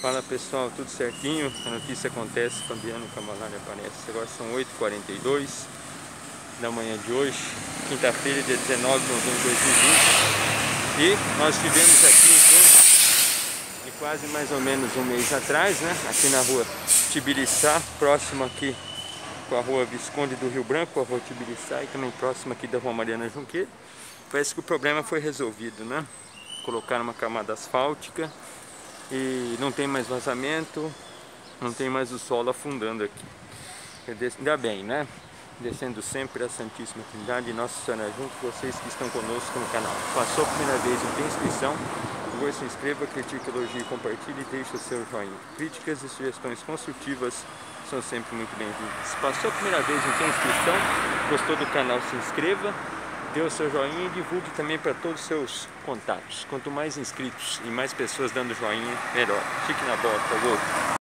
Fala pessoal, tudo certinho? A notícia acontece, Fabiano Camalari aparece. Agora são 8h42 da manhã de hoje, quinta-feira, dia 19 de novembro de 2020. E nós tivemos aqui em torno de quase mais ou menos um mês atrás, né? Aqui na rua Tibiriçá, próximo aqui com a rua Visconde do Rio Branco, a rua Tibiriçá e também próximo aqui da rua Mariana Junqueira. Parece que o problema foi resolvido, né? Colocaram uma camada asfáltica e não tem mais vazamento, não tem mais o solo afundando aqui. Ainda bem, né? Descendo sempre a Santíssima Trindade e Nossa Senhora junto com vocês que estão conosco no canal. Passou a primeira vez, não tem inscrição, favor se inscreva, critique, elogie, compartilhe e deixe o seu joinha. Críticas e sugestões construtivas são sempre muito bem-vindas. Passou a primeira vez, não tem inscrição, gostou do canal, se inscreva dê o seu joinha e divulgue também para todos os seus contatos. Quanto mais inscritos e mais pessoas dando joinha, melhor. Fique na bola, favor.